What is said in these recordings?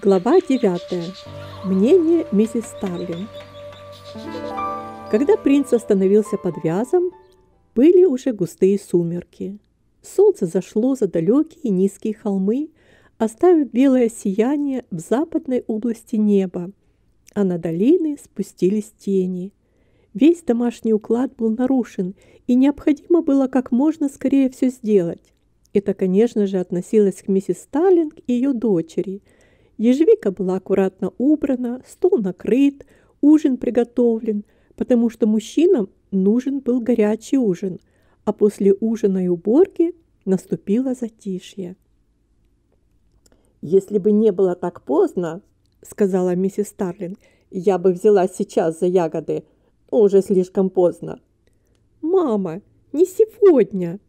Глава 9. Мнение миссис Старлинг. Когда принц остановился под вязом, были уже густые сумерки. Солнце зашло за далекие низкие холмы, оставив белое сияние в западной области неба, а на долины спустились тени. Весь домашний уклад был нарушен, и необходимо было как можно скорее все сделать. Это, конечно же, относилось к миссис Сталлинг и ее дочери. Ежевика была аккуратно убрана, стол накрыт, ужин приготовлен, потому что мужчинам нужен был горячий ужин, а после ужина и уборки наступило затишье. «Если бы не было так поздно, — сказала миссис Старлинг, — я бы взяла сейчас за ягоды, уже слишком поздно». «Мама, не сегодня!»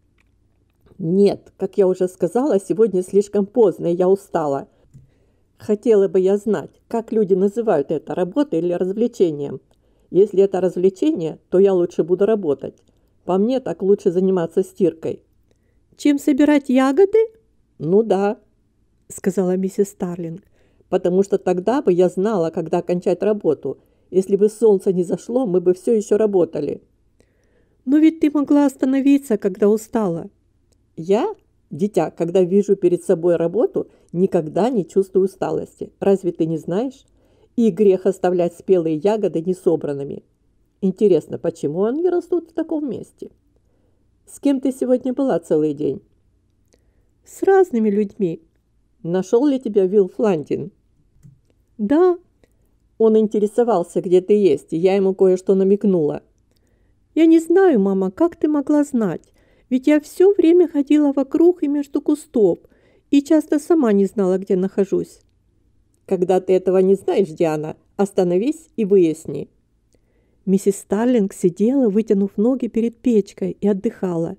Нет, как я уже сказала, сегодня слишком поздно, и я устала. Хотела бы я знать, как люди называют это, работой или развлечением. Если это развлечение, то я лучше буду работать. По мне, так лучше заниматься стиркой. Чем собирать ягоды? Ну да, сказала миссис Старлинг. Потому что тогда бы я знала, когда окончать работу. Если бы солнце не зашло, мы бы все еще работали. Но ведь ты могла остановиться, когда устала. Я, дитя, когда вижу перед собой работу, никогда не чувствую усталости. Разве ты не знаешь? И грех оставлять спелые ягоды несобранными. Интересно, почему они растут в таком месте? С кем ты сегодня была целый день? С разными людьми. Нашел ли тебя Вилл Флантин? Да. Он интересовался, где ты есть, и я ему кое-что намекнула. Я не знаю, мама, как ты могла знать? Ведь я все время ходила вокруг и между кустов, и часто сама не знала, где нахожусь. Когда ты этого не знаешь, Диана, остановись и выясни. Миссис Старлинг сидела, вытянув ноги перед печкой и отдыхала.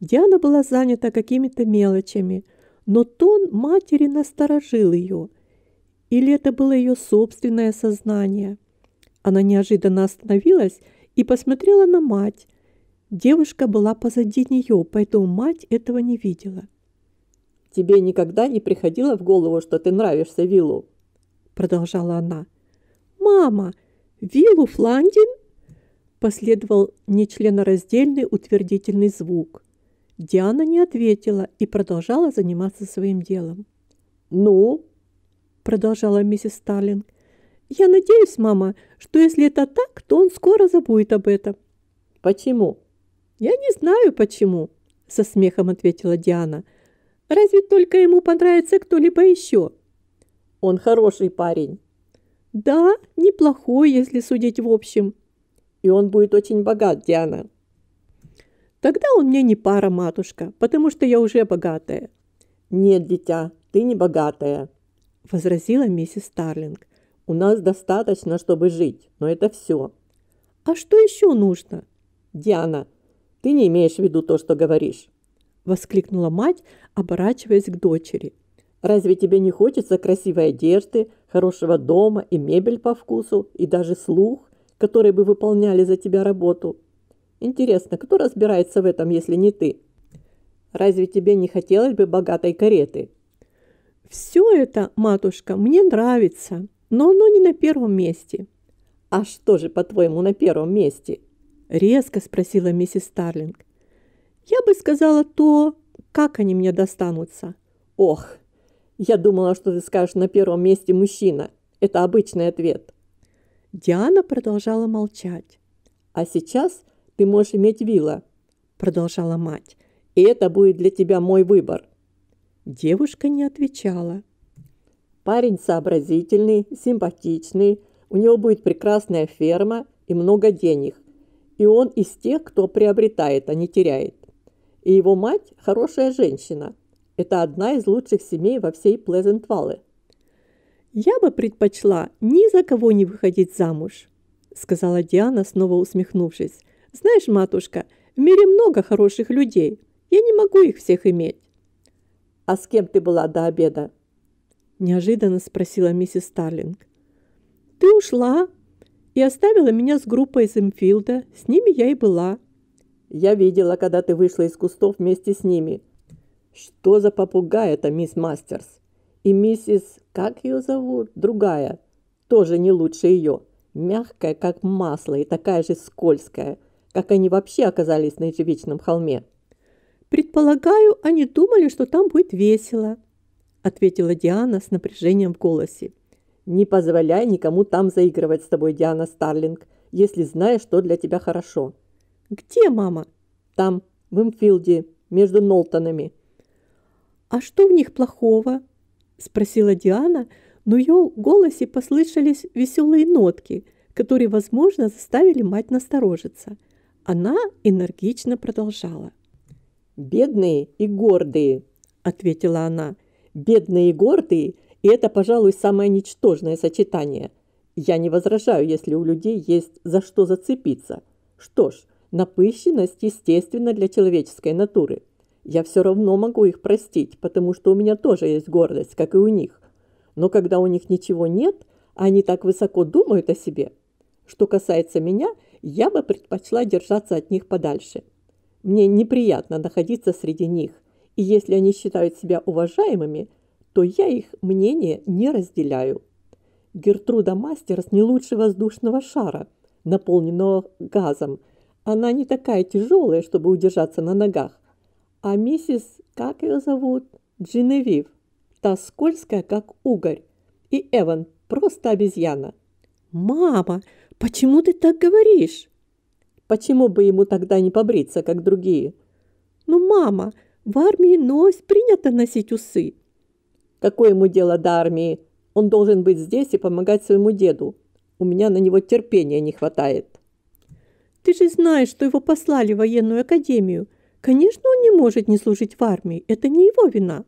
Диана была занята какими-то мелочами, но тон матери насторожил ее. Или это было ее собственное сознание? Она неожиданно остановилась и посмотрела на мать, Девушка была позади нее, поэтому мать этого не видела. «Тебе никогда не приходило в голову, что ты нравишься Виллу?» Продолжала она. «Мама, Виллу Фландин?» Последовал нечленораздельный утвердительный звук. Диана не ответила и продолжала заниматься своим делом. «Ну?» Продолжала миссис Сталлинг. «Я надеюсь, мама, что если это так, то он скоро забудет об этом». «Почему?» «Я не знаю, почему», – со смехом ответила Диана. «Разве только ему понравится кто-либо еще?» «Он хороший парень». «Да, неплохой, если судить в общем». «И он будет очень богат, Диана». «Тогда он мне не пара, матушка, потому что я уже богатая». «Нет, дитя, ты не богатая», – возразила миссис Старлинг. «У нас достаточно, чтобы жить, но это все». «А что еще нужно?» «Диана, ты не имеешь в виду то, что говоришь, воскликнула мать, оборачиваясь к дочери. Разве тебе не хочется красивой одежды, хорошего дома и мебель по вкусу, и даже слух, которые бы выполняли за тебя работу? Интересно, кто разбирается в этом, если не ты? Разве тебе не хотелось бы богатой кареты? Все это, матушка, мне нравится, но оно не на первом месте. А что же, по-твоему, на первом месте? Резко спросила миссис Старлинг. Я бы сказала то, как они мне достанутся. Ох, я думала, что ты скажешь на первом месте мужчина. Это обычный ответ. Диана продолжала молчать. А сейчас ты можешь иметь вилла, продолжала мать. И это будет для тебя мой выбор. Девушка не отвечала. Парень сообразительный, симпатичный, у него будет прекрасная ферма и много денег. И он из тех, кто приобретает, а не теряет. И его мать – хорошая женщина. Это одна из лучших семей во всей Плезент-Валле. «Я бы предпочла ни за кого не выходить замуж», – сказала Диана, снова усмехнувшись. «Знаешь, матушка, в мире много хороших людей. Я не могу их всех иметь». «А с кем ты была до обеда?» – неожиданно спросила миссис Старлинг. «Ты ушла, и оставила меня с группой из Эмфилда. С ними я и была. Я видела, когда ты вышла из кустов вместе с ними. Что за попугай это, мисс Мастерс? И миссис, как ее зовут, другая, тоже не лучше ее, мягкая, как масло, и такая же скользкая, как они вообще оказались на ежевичном холме. «Предполагаю, они думали, что там будет весело», — ответила Диана с напряжением в голосе. «Не позволяй никому там заигрывать с тобой, Диана Старлинг, если знаешь, что для тебя хорошо». «Где мама?» «Там, в Имфилде, между Нолтонами». «А что в них плохого?» – спросила Диана, но в ее голосе послышались веселые нотки, которые, возможно, заставили мать насторожиться. Она энергично продолжала. «Бедные и гордые», – ответила она. «Бедные и гордые – и это, пожалуй, самое ничтожное сочетание. Я не возражаю, если у людей есть за что зацепиться. Что ж, напыщенность естественна для человеческой натуры. Я все равно могу их простить, потому что у меня тоже есть гордость, как и у них. Но когда у них ничего нет, они так высоко думают о себе. Что касается меня, я бы предпочла держаться от них подальше. Мне неприятно находиться среди них, и если они считают себя уважаемыми, то я их мнение не разделяю. Гертруда Мастерс не лучше воздушного шара, наполненного газом. Она не такая тяжелая, чтобы удержаться на ногах. А миссис, как ее зовут? Джиневив. Та скользкая, как угорь. И Эван просто обезьяна. «Мама, почему ты так говоришь?» Почему бы ему тогда не побриться, как другие? Ну, мама, в армии нос принято носить усы. Какое ему дело до армии? Он должен быть здесь и помогать своему деду. У меня на него терпения не хватает. Ты же знаешь, что его послали в военную академию. Конечно, он не может не служить в армии. Это не его вина.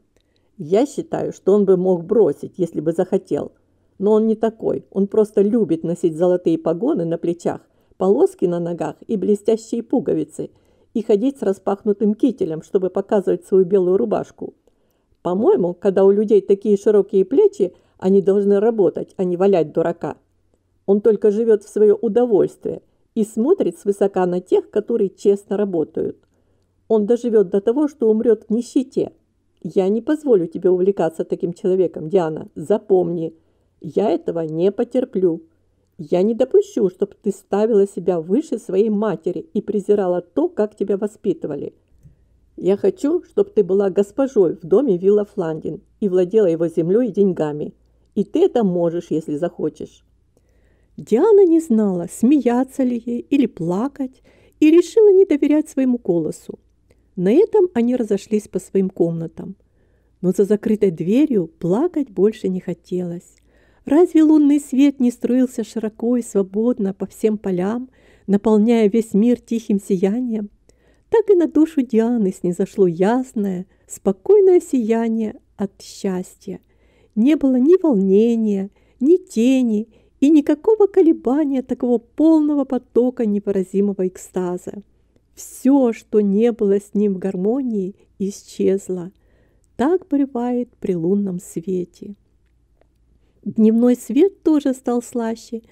Я считаю, что он бы мог бросить, если бы захотел. Но он не такой. Он просто любит носить золотые погоны на плечах полоски на ногах и блестящие пуговицы, и ходить с распахнутым кителем, чтобы показывать свою белую рубашку. По-моему, когда у людей такие широкие плечи, они должны работать, а не валять дурака. Он только живет в свое удовольствие и смотрит свысока на тех, которые честно работают. Он доживет до того, что умрет в нищете. Я не позволю тебе увлекаться таким человеком, Диана. Запомни, я этого не потерплю. Я не допущу, чтобы ты ставила себя выше своей матери и презирала то, как тебя воспитывали. Я хочу, чтобы ты была госпожой в доме Вилла Фландин и владела его землей и деньгами. И ты это можешь, если захочешь». Диана не знала, смеяться ли ей или плакать, и решила не доверять своему голосу. На этом они разошлись по своим комнатам. Но за закрытой дверью плакать больше не хотелось. Разве лунный свет не струился широко и свободно по всем полям, наполняя весь мир тихим сиянием? Так и на душу Дианы снизошло ясное, спокойное сияние от счастья. Не было ни волнения, ни тени и никакого колебания такого полного потока невыразимого экстаза. Все, что не было с ним в гармонии, исчезло. Так бывает при лунном свете. Дневной свет тоже стал слаще.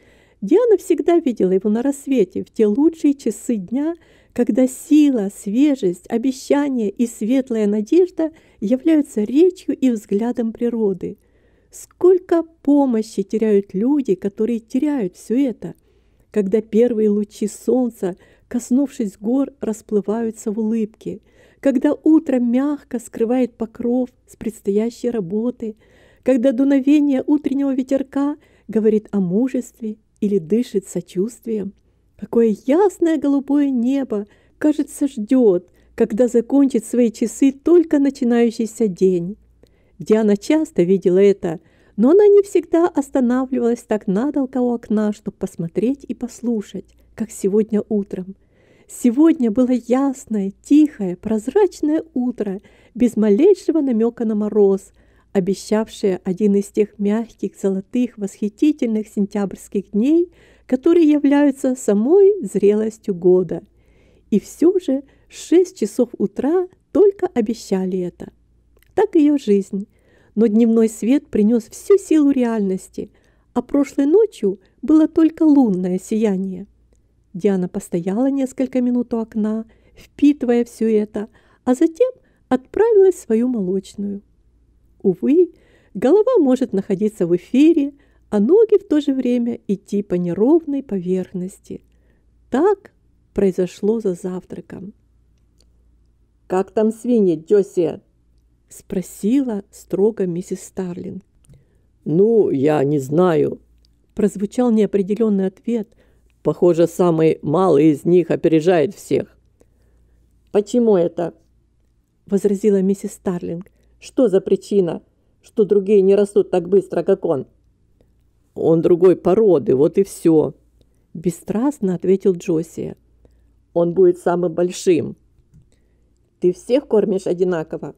Диана всегда видела его на рассвете, в те лучшие часы дня, когда сила, свежесть, обещание и светлая надежда являются речью и взглядом природы. Сколько помощи теряют люди, которые теряют все это, когда первые лучи солнца, коснувшись гор, расплываются в улыбке, когда утро мягко скрывает покров с предстоящей работы – когда дуновение утреннего ветерка говорит о мужестве или дышит сочувствием. Какое ясное голубое небо, кажется, ждет, когда закончит свои часы только начинающийся день. Диана часто видела это, но она не всегда останавливалась так надолго у окна, чтобы посмотреть и послушать, как сегодня утром. Сегодня было ясное, тихое, прозрачное утро, без малейшего намека на мороз, обещавшая один из тех мягких, золотых, восхитительных сентябрьских дней, которые являются самой зрелостью года. И все же шесть часов утра только обещали это. Так ее жизнь. Но дневной свет принес всю силу реальности, а прошлой ночью было только лунное сияние. Диана постояла несколько минут у окна, впитывая все это, а затем отправилась в свою молочную. Увы, Голова может находиться в эфире, а ноги в то же время идти по неровной поверхности. Так произошло за завтраком. «Как там свиньи, Джоси?» – спросила строго миссис Старлинг. «Ну, я не знаю», – прозвучал неопределенный ответ. «Похоже, самый малый из них опережает всех». «Почему это?» – возразила миссис Старлинг. «Что за причина, что другие не растут так быстро, как он?» «Он другой породы, вот и все», – бесстрастно ответил Джосия. «Он будет самым большим». «Ты всех кормишь одинаково?»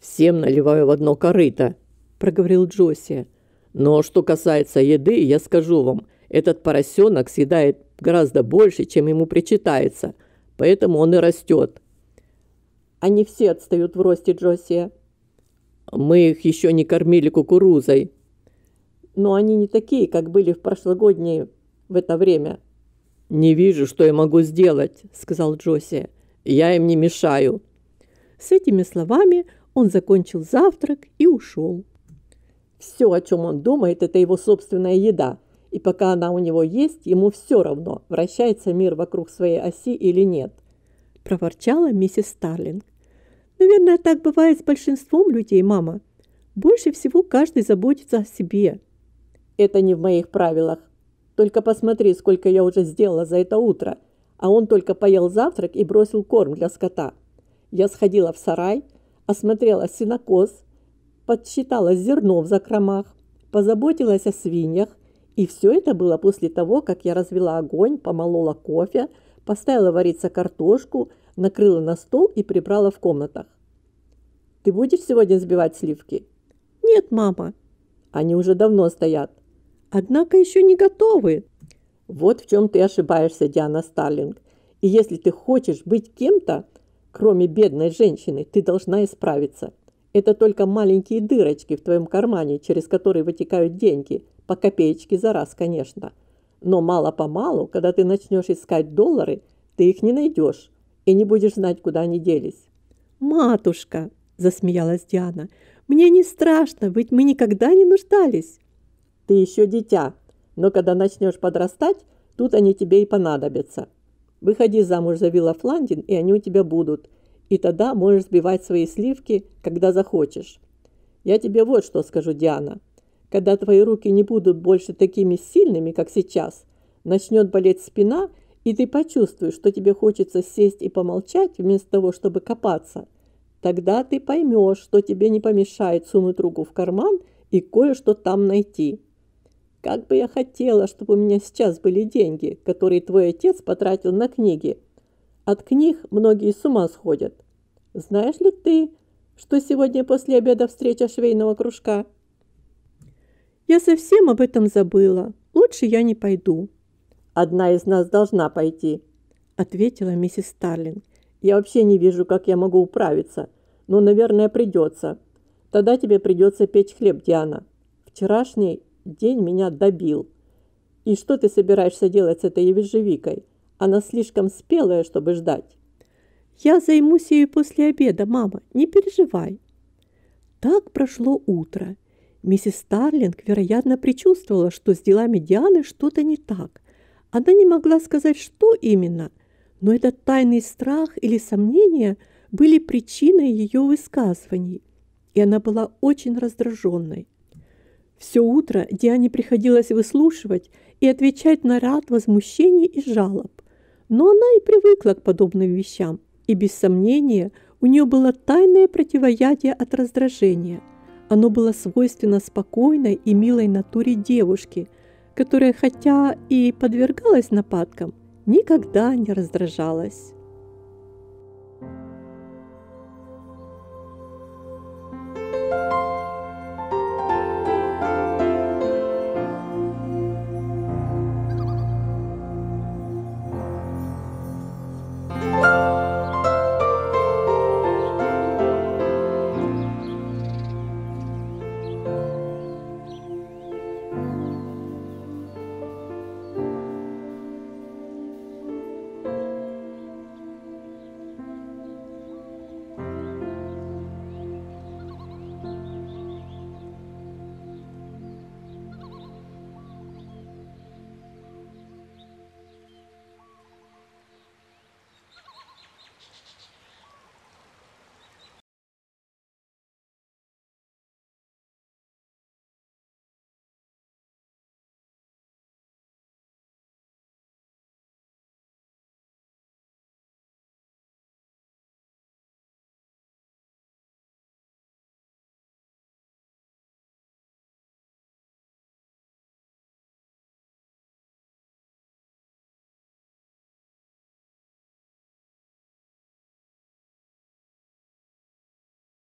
«Всем наливаю в одно корыто», – проговорил Джосия. «Но что касается еды, я скажу вам, этот поросенок съедает гораздо больше, чем ему причитается, поэтому он и растет». «Они все отстают в росте, Джосия». «Мы их еще не кормили кукурузой». «Но они не такие, как были в прошлогодние в это время». «Не вижу, что я могу сделать», – сказал Джосия. «Я им не мешаю». С этими словами он закончил завтрак и ушел. Все, о чем он думает, это его собственная еда. И пока она у него есть, ему все равно, вращается мир вокруг своей оси или нет. Проворчала миссис Старлинг. Наверное, так бывает с большинством людей, мама. Больше всего каждый заботится о себе. Это не в моих правилах. Только посмотри, сколько я уже сделала за это утро. А он только поел завтрак и бросил корм для скота. Я сходила в сарай, осмотрела синокос, подсчитала зерно в закромах, позаботилась о свиньях, и все это было после того, как я развела огонь, помолола кофе, поставила вариться картошку, накрыла на стол и прибрала в комнатах. Ты будешь сегодня взбивать сливки? Нет, мама. Они уже давно стоят. Однако еще не готовы. Вот в чем ты ошибаешься, Диана Старлинг. И если ты хочешь быть кем-то, кроме бедной женщины, ты должна исправиться. Это только маленькие дырочки в твоем кармане, через которые вытекают деньги, по копеечке за раз, конечно. Но мало-помалу, когда ты начнешь искать доллары, ты их не найдешь и не будешь знать, куда они делись. «Матушка!» – засмеялась Диана. «Мне не страшно, ведь мы никогда не нуждались». «Ты еще дитя, но когда начнешь подрастать, тут они тебе и понадобятся. Выходи замуж за Вилла Фландин, и они у тебя будут, и тогда можешь сбивать свои сливки, когда захочешь. Я тебе вот что скажу, Диана. Когда твои руки не будут больше такими сильными, как сейчас, начнет болеть спина, и ты почувствуешь, что тебе хочется сесть и помолчать вместо того, чтобы копаться, тогда ты поймешь, что тебе не помешает сунуть руку в карман и кое-что там найти. Как бы я хотела, чтобы у меня сейчас были деньги, которые твой отец потратил на книги, от книг многие с ума сходят. Знаешь ли ты, что сегодня после обеда встреча швейного кружка? Я совсем об этом забыла. Лучше я не пойду. Одна из нас должна пойти, ответила миссис Старлинг. Я вообще не вижу, как я могу управиться, но, наверное, придется. Тогда тебе придется печь хлеб, Диана. Вчерашний день меня добил. И что ты собираешься делать с этой ежевикой? Она слишком спелая, чтобы ждать. Я займусь ею после обеда, мама, не переживай. Так прошло утро. Миссис Старлинг, вероятно, предчувствовала, что с делами Дианы что-то не так. Она не могла сказать, что именно, но этот тайный страх или сомнение были причиной ее высказываний, и она была очень раздраженной. Все утро Диане приходилось выслушивать и отвечать на ряд возмущений и жалоб. Но она и привыкла к подобным вещам, и без сомнения у нее было тайное противоядие от раздражения. Оно было свойственно спокойной и милой натуре девушки, которая, хотя и подвергалась нападкам, никогда не раздражалась.